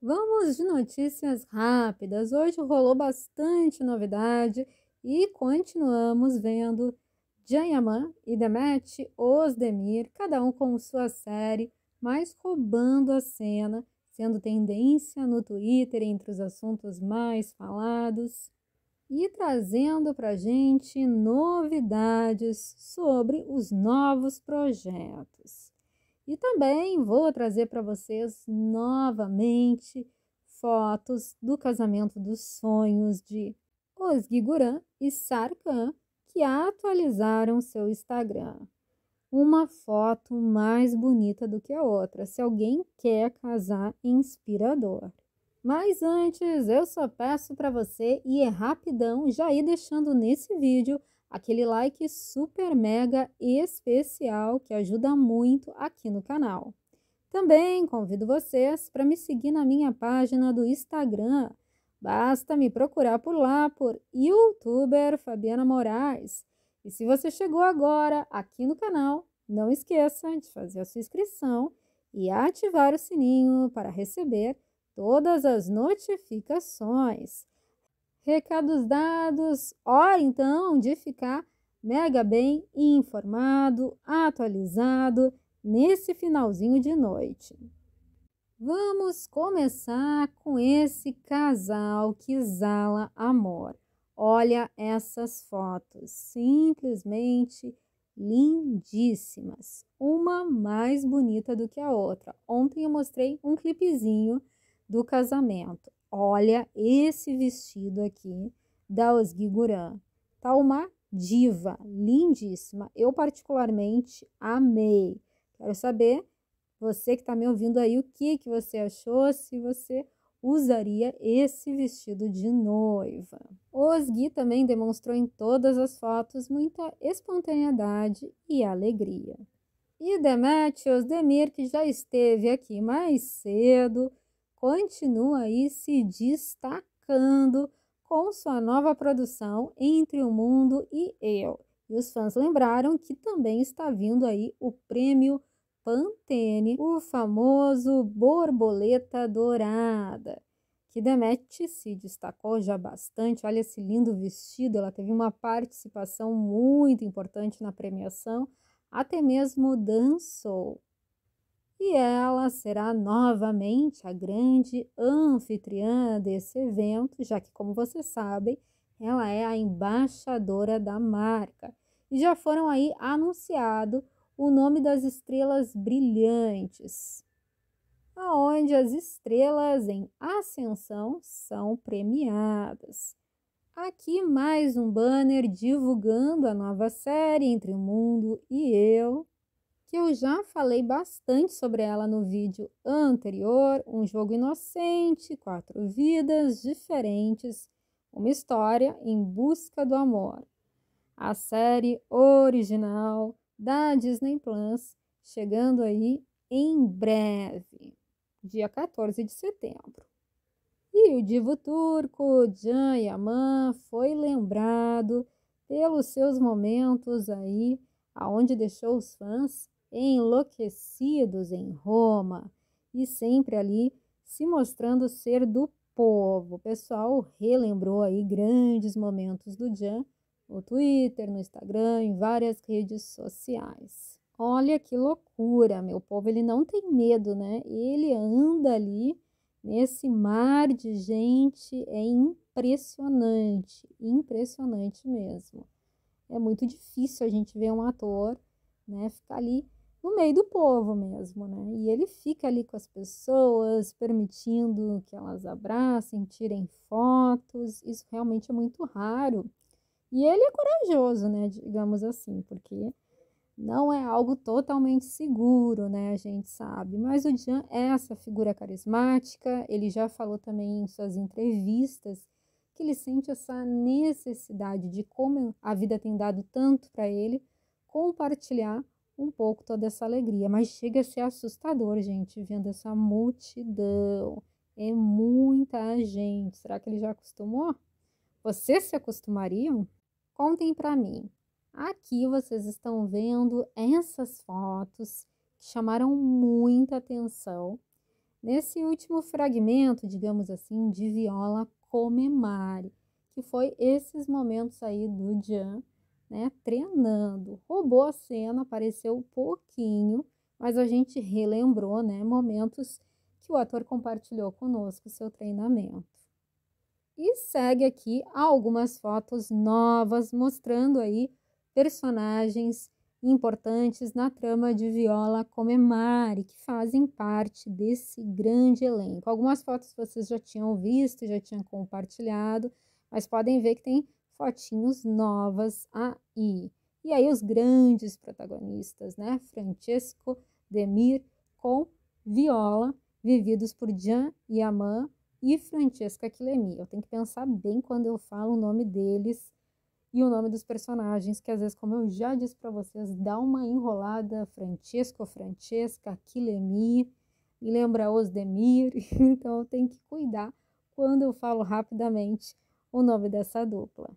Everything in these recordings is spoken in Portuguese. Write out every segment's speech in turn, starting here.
Vamos de notícias rápidas. Hoje rolou bastante novidade e continuamos vendo Jayaman e Demet Osdemir, cada um com sua série, mas roubando a cena, sendo tendência no Twitter entre os assuntos mais falados e trazendo para gente novidades sobre os novos projetos. E também vou trazer para vocês novamente fotos do casamento dos sonhos de Osgi e Sarkan, que atualizaram seu Instagram. Uma foto mais bonita do que a outra, se alguém quer casar inspirador. Mas antes, eu só peço para você ir rapidão já ir deixando nesse vídeo aquele like super mega especial que ajuda muito aqui no canal. Também convido vocês para me seguir na minha página do Instagram. Basta me procurar por lá por youtuber Fabiana Moraes. E se você chegou agora aqui no canal, não esqueça de fazer a sua inscrição e ativar o sininho para receber todas as notificações. Recados dados, hora então de ficar mega bem informado, atualizado nesse finalzinho de noite. Vamos começar com esse casal que exala amor. Olha essas fotos, simplesmente lindíssimas, uma mais bonita do que a outra. Ontem eu mostrei um clipezinho do casamento. Olha esse vestido aqui da Osgi Guran. Tá uma diva, lindíssima. Eu particularmente amei. Quero saber, você que está me ouvindo aí, o que, que você achou, se você usaria esse vestido de noiva. Osgi também demonstrou em todas as fotos muita espontaneidade e alegria. E Demetrios Demir, que já esteve aqui mais cedo, continua aí se destacando com sua nova produção Entre o Mundo e Eu. E os fãs lembraram que também está vindo aí o prêmio Pantene, o famoso Borboleta Dourada, que Demet se destacou já bastante. Olha esse lindo vestido, ela teve uma participação muito importante na premiação, até mesmo dançou e ela será novamente a grande anfitriã desse evento, já que, como vocês sabem, ela é a embaixadora da marca. E já foram aí anunciado o nome das estrelas brilhantes, aonde as estrelas em ascensão são premiadas. Aqui mais um banner divulgando a nova série Entre o Mundo e Eu, que eu já falei bastante sobre ela no vídeo anterior, um jogo inocente, quatro vidas diferentes, uma história em busca do amor. A série original da Disney Plus, chegando aí em breve, dia 14 de setembro. E o divo turco Can Yaman foi lembrado pelos seus momentos aí, aonde deixou os fãs enlouquecidos em Roma e sempre ali se mostrando ser do povo. O pessoal relembrou aí grandes momentos do Jan no Twitter, no Instagram, em várias redes sociais. Olha que loucura, meu povo, ele não tem medo, né? Ele anda ali nesse mar de gente, é impressionante, impressionante mesmo. É muito difícil a gente ver um ator, né, ficar ali no meio do povo mesmo, né? E ele fica ali com as pessoas, permitindo que elas abracem, tirem fotos. Isso realmente é muito raro. E ele é corajoso, né? Digamos assim, porque não é algo totalmente seguro, né? A gente sabe. Mas o Jan é essa figura carismática. Ele já falou também em suas entrevistas que ele sente essa necessidade de como a vida tem dado tanto para ele compartilhar um pouco toda essa alegria, mas chega a ser assustador, gente, vendo essa multidão. É muita gente. Será que ele já acostumou? Vocês se acostumariam? Contem para mim. Aqui vocês estão vendo essas fotos que chamaram muita atenção. nesse último fragmento, digamos assim, de Viola Comemare, que foi esses momentos aí do Jan, né, treinando. Roubou a cena, apareceu um pouquinho, mas a gente relembrou, né, momentos que o ator compartilhou conosco seu treinamento. E segue aqui algumas fotos novas mostrando aí personagens importantes na trama de Viola Comemare, que fazem parte desse grande elenco. Algumas fotos vocês já tinham visto, já tinham compartilhado, mas podem ver que tem fotinhos novas aí. E aí os grandes protagonistas, né? Francesco Demir com Viola, vividos por Jean Yaman e Francesca Quilemi. Eu tenho que pensar bem quando eu falo o nome deles e o nome dos personagens, que às vezes, como eu já disse para vocês, dá uma enrolada, Francesco, Francesca, Quilemi, me lembra Osdemir, então eu tenho que cuidar quando eu falo rapidamente o nome dessa dupla.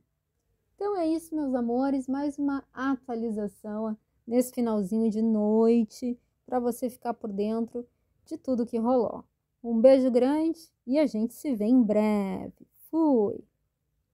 Então é isso, meus amores, mais uma atualização nesse finalzinho de noite para você ficar por dentro de tudo que rolou. Um beijo grande e a gente se vê em breve. Fui!